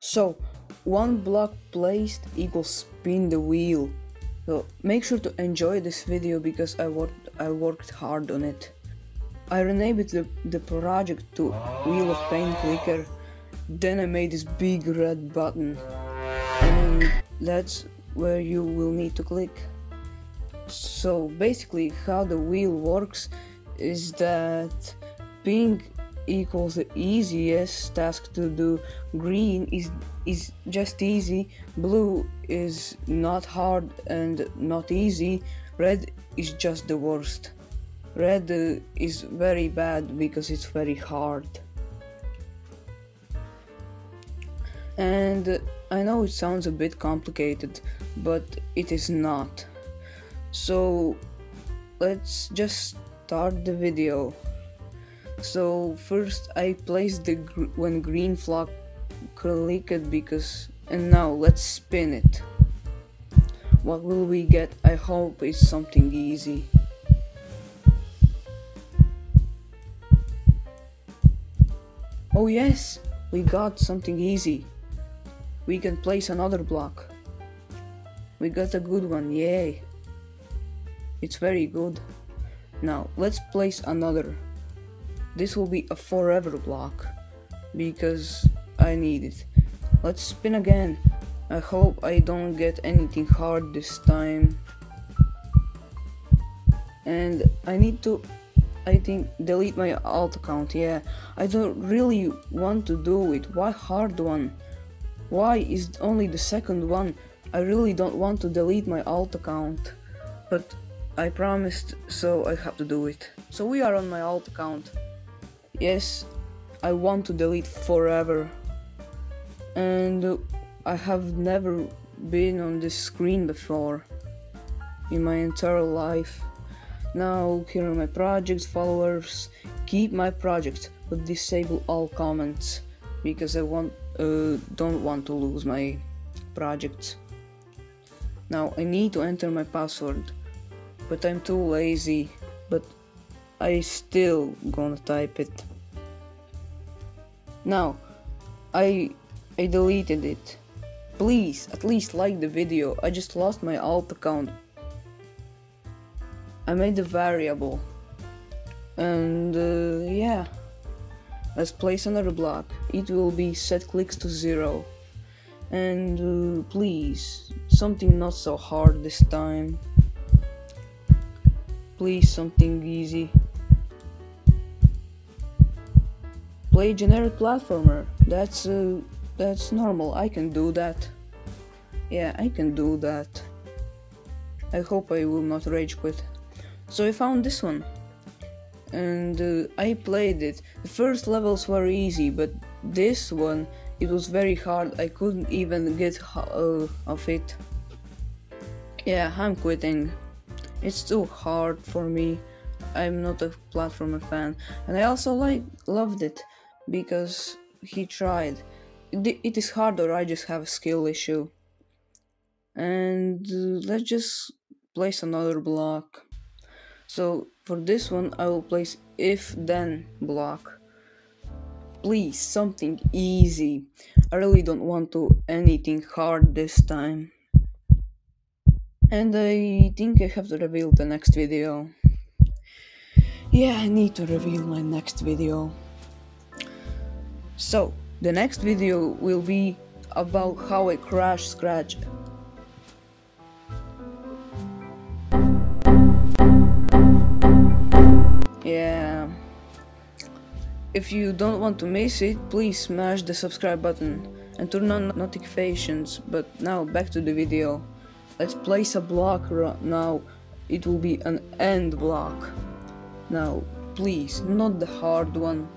So, one block placed equals spin the wheel. So make sure to enjoy this video because I worked I worked hard on it. I renamed the, the project to Wheel of Pain Clicker. Then I made this big red button. And that's where you will need to click. So basically how the wheel works is that pink equals the easiest task to do. Green is is just easy. Blue is not hard and not easy. Red is just the worst. Red uh, is very bad because it's very hard. And i know it sounds a bit complicated but it is not. So let's just start the video so first I placed the gr when green flag clicked because and now let's spin it. What will we get? I hope it's something easy. Oh yes, we got something easy. We can place another block. We got a good one, yay. It's very good. Now let's place another. This will be a forever block because I need it. Let's spin again. I hope I don't get anything hard this time. And I need to, I think, delete my alt account. Yeah, I don't really want to do it. Why hard one? Why is only the second one? I really don't want to delete my alt account. But I promised, so I have to do it. So we are on my alt account. Yes, I want to delete forever. And I have never been on this screen before in my entire life. Now here are my projects, followers. Keep my project, but disable all comments because I want uh, don't want to lose my projects. Now I need to enter my password, but I'm too lazy. But I still gonna type it. Now, I I deleted it. Please, at least like the video. I just lost my alt account. I made a variable. And uh, yeah. Let's place another block. It will be set clicks to zero. And uh, please, something not so hard this time. Please, something easy. Play generic platformer. That's uh, that's normal. I can do that. Yeah, I can do that. I hope I will not rage quit. So I found this one. And uh, I played it. The first levels were easy, but this one, it was very hard. I couldn't even get uh, of it. Yeah, I'm quitting. It's too hard for me. I'm not a platformer fan, and I also like loved it because he tried. It is hard or I just have a skill issue. And uh, let's just place another block. So for this one I will place if then block. Please, something easy. I really don't want to anything hard this time. And I think I have to reveal the next video. Yeah, I need to reveal my next video. So, the next video will be about how I crash Scratch. Yeah. If you don't want to miss it, please smash the subscribe button and turn on notifications. But now back to the video. Let's place a block now. It will be an end block. Now, please, not the hard one.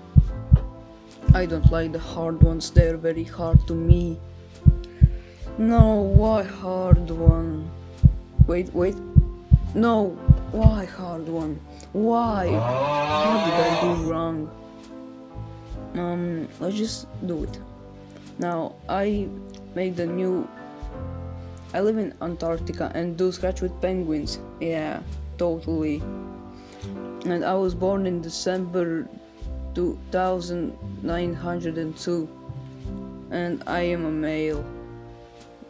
I don't like the hard ones, they're very hard to me. No, why hard one? Wait, wait. No, why hard one? Why? What did I do wrong? Um, let's just do it. Now, I made a new... I live in Antarctica and do scratch with penguins. Yeah, totally. And I was born in December 2902 and I am a male.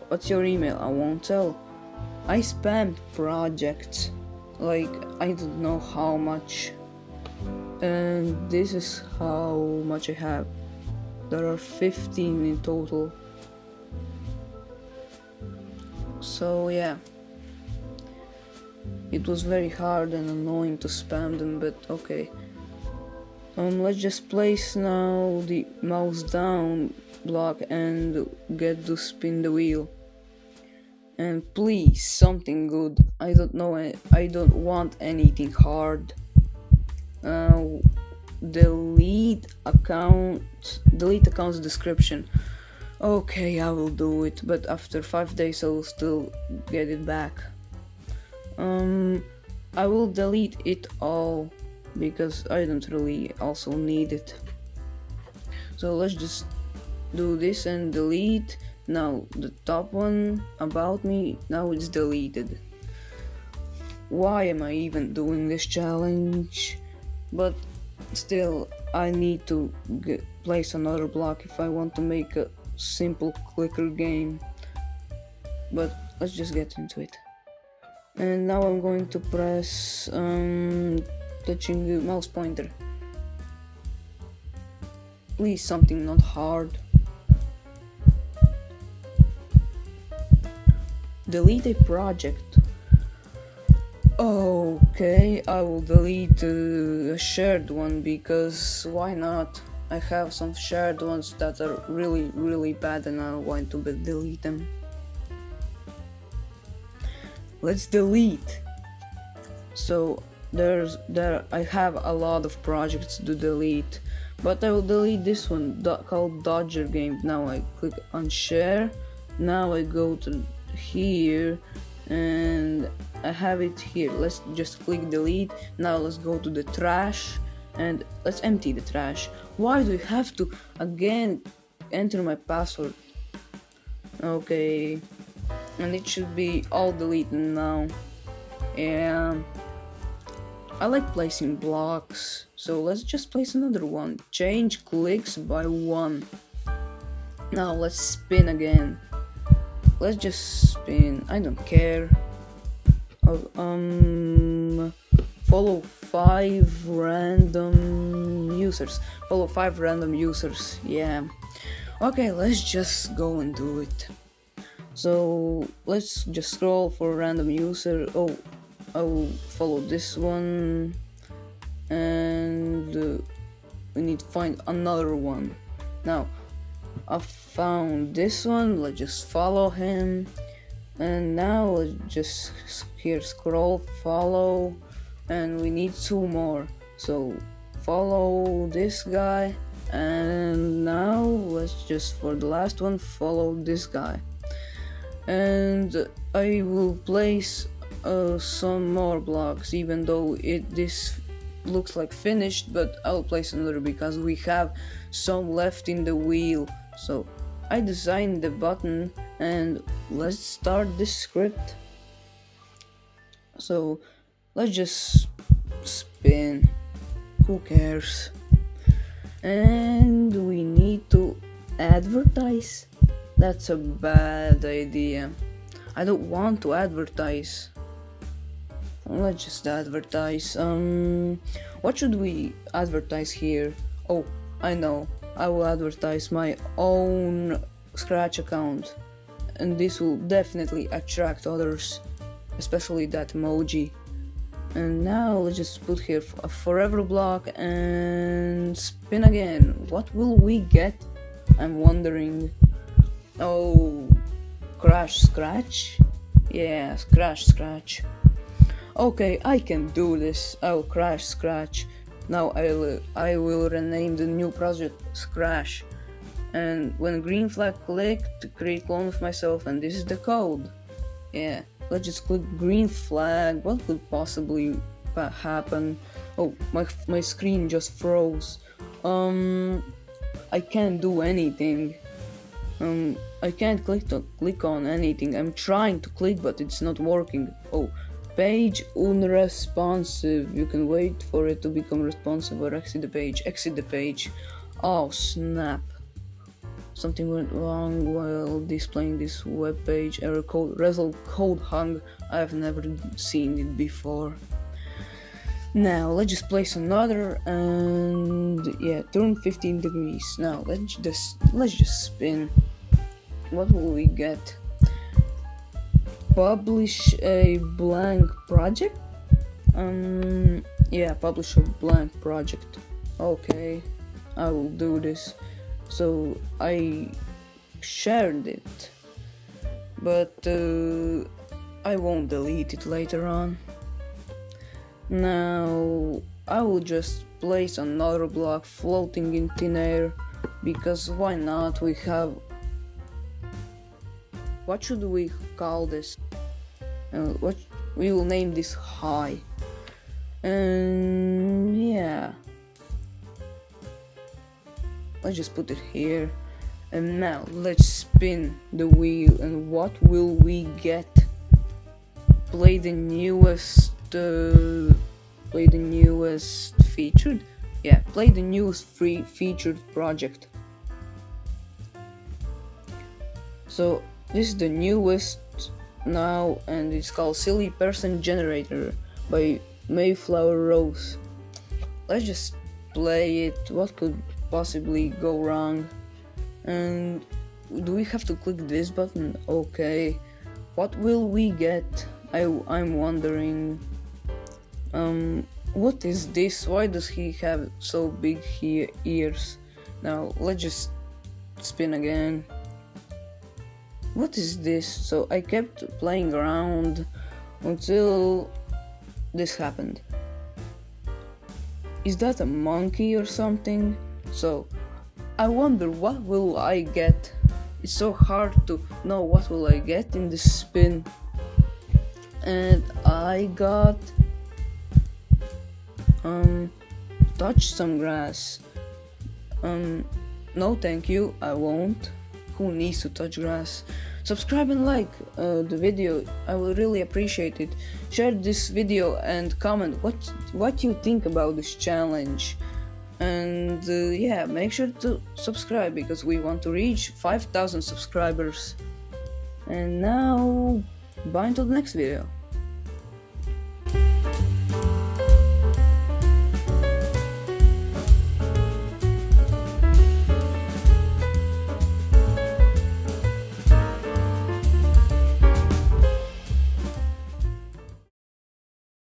What's your email? I won't tell. I spammed projects, like I don't know how much. And this is how much I have. There are 15 in total. So yeah. It was very hard and annoying to spam them, but okay. Um, let's just place now the mouse down block and get to spin the wheel. And please, something good. I don't know, I don't want anything hard. Uh, delete account, delete account's description. Okay, I will do it, but after 5 days I will still get it back. Um, I will delete it all because I don't really also need it. So let's just do this and delete. Now the top one about me, now it's deleted. Why am I even doing this challenge? But still, I need to get, place another block if I want to make a simple clicker game. But let's just get into it. And now I'm going to press um, touching the mouse pointer. Please something not hard. Delete a project. Okay, I will delete uh, a shared one because why not? I have some shared ones that are really really bad and I want to delete them. Let's delete. So there's there I have a lot of projects to delete but I will delete this one called Dodger game. Now I click on share. Now I go to here and I have it here. Let's just click delete. Now let's go to the trash and let's empty the trash. Why do you have to again enter my password? Okay. And it should be all deleted now. Yeah I like placing blocks, so let's just place another one. Change clicks by one. Now let's spin again. Let's just spin. I don't care. Oh, um, follow five random users. Follow five random users. Yeah. Okay, let's just go and do it. So let's just scroll for random user. Oh, I will follow this one and we need to find another one. Now I found this one let's just follow him. And now let's just here scroll follow and we need two more. So follow this guy and now let's just for the last one follow this guy. And I will place uh, some more blocks even though it this looks like finished but I'll place another because we have some left in the wheel. So I designed the button and let's start this script. So let's just spin. Who cares? And we need to advertise. That's a bad idea. I don't want to advertise let's just advertise um what should we advertise here? Oh i know. I will advertise my own scratch account and this will definitely attract others especially that emoji. And now let's just put here a forever block and spin again. What will we get? I'm wondering. Oh crash scratch? Yeah crash scratch Okay, I can do this. I'll crash Scratch. Now I'll I will rename the new project Scratch. And when green flag click to create clone of myself, and this is the code. Yeah, let's just click green flag. What could possibly happen? Oh, my my screen just froze. Um, I can't do anything. Um, I can't click to click on anything. I'm trying to click, but it's not working. Oh, Page unresponsive. You can wait for it to become responsive or exit the page. Exit the page. Oh snap. something went wrong while displaying this web page. Error code result code hung. I've never seen it before. Now let's just place another and yeah, turn 15 degrees. Now let's just let's just spin. What will we get? Publish a blank project. Um, yeah, publish a blank project. Okay, I will do this. So I shared it, but uh, I won't delete it later on. Now I will just place another block floating in thin air because why not? We have. What should we call this? Uh, what we will name this high. And yeah. Let's just put it here. And now let's spin the wheel and what will we get? Play the newest uh, play the newest featured yeah play the newest free featured project so this is the newest now and it's called silly person generator by mayflower rose. Let's just play it. What could possibly go wrong? And do we have to click this button? Okay. What will we get? I, i'm wondering. Um, what is this? Why does he have so big he ears? Now, let's just spin again. What is this? So I kept playing around until this happened. Is that a monkey or something? So I wonder what will I get? It's so hard to know what will I get in this spin. And I got um, touch some grass. Um, no, thank you, I won't. Who needs to touch grass? Subscribe and like uh, the video. I will really appreciate it. Share this video and comment what what you think about this challenge. And uh, yeah, make sure to subscribe because we want to reach 5,000 subscribers. And now, bye until the next video.